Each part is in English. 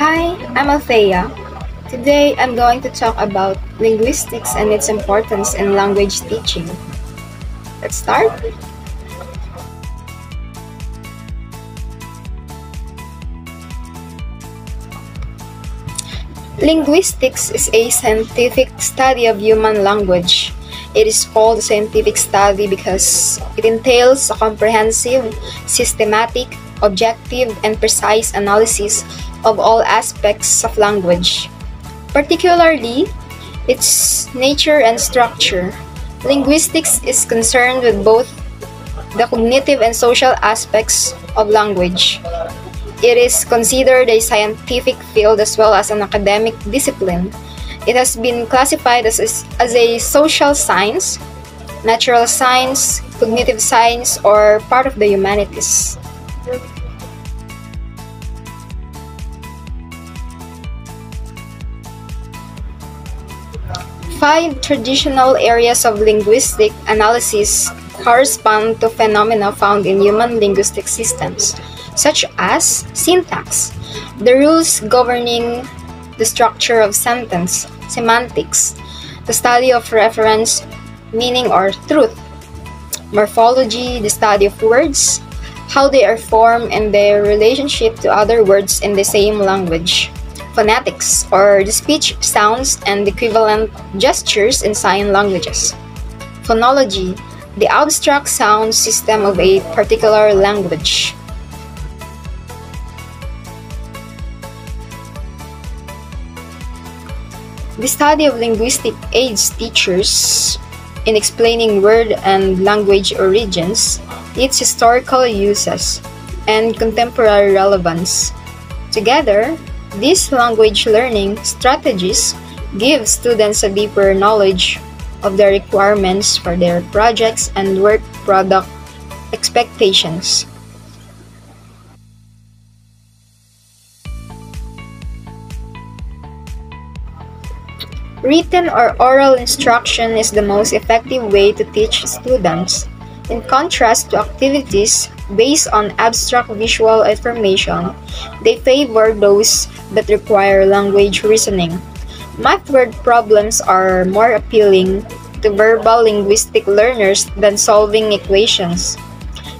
Hi, I'm Althea. Today I'm going to talk about linguistics and its importance in language teaching. Let's start. Linguistics is a scientific study of human language. It is called a scientific study because it entails a comprehensive, systematic, objective, and precise analysis of all aspects of language, particularly its nature and structure. Linguistics is concerned with both the cognitive and social aspects of language. It is considered a scientific field as well as an academic discipline. It has been classified as a, as a social science, natural science, cognitive science, or part of the humanities. Five traditional areas of linguistic analysis correspond to phenomena found in human linguistic systems, such as syntax, the rules governing the structure of sentence, semantics, the study of reference, meaning or truth, morphology, the study of words, how they are formed and their relationship to other words in the same language phonetics, or the speech sounds and equivalent gestures in sign languages. Phonology, the abstract sound system of a particular language. The study of linguistic aids teachers in explaining word and language origins, its historical uses, and contemporary relevance. Together, these language learning strategies give students a deeper knowledge of the requirements for their projects and work product expectations. Written or oral instruction is the most effective way to teach students. In contrast to activities based on abstract visual information, they favor those that require language reasoning. Math word problems are more appealing to verbal linguistic learners than solving equations.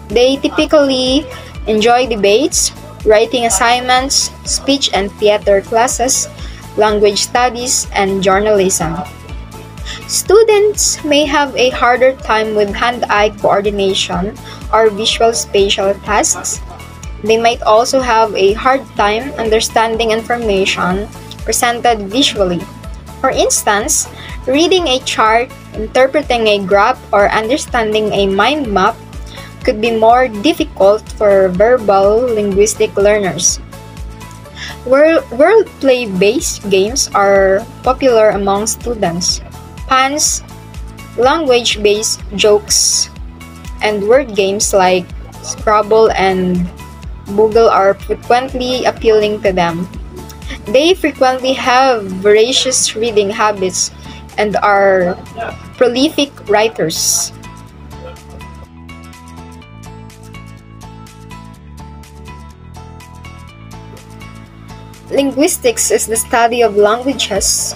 They typically enjoy debates, writing assignments, speech and theater classes, language studies, and journalism. Students may have a harder time with hand-eye coordination or visual spatial tasks. They might also have a hard time understanding information presented visually. For instance, reading a chart, interpreting a graph, or understanding a mind map could be more difficult for verbal linguistic learners. World, world play based games are popular among students puns, language based jokes, and word games like Scrabble and Boggle are frequently appealing to them. They frequently have voracious reading habits and are prolific writers. Linguistics is the study of languages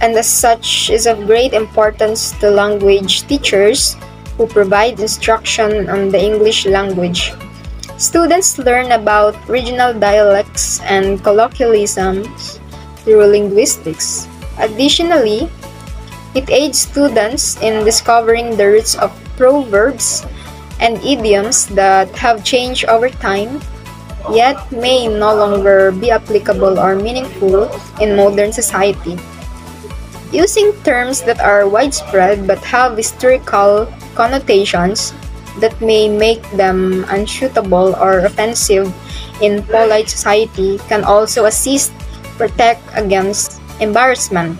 and as such is of great importance to language teachers who provide instruction on the English language. Students learn about regional dialects and colloquialisms through linguistics. Additionally, it aids students in discovering the roots of proverbs and idioms that have changed over time, yet may no longer be applicable or meaningful in modern society. Using terms that are widespread but have historical connotations that may make them unsuitable or offensive in polite society can also assist protect against embarrassment.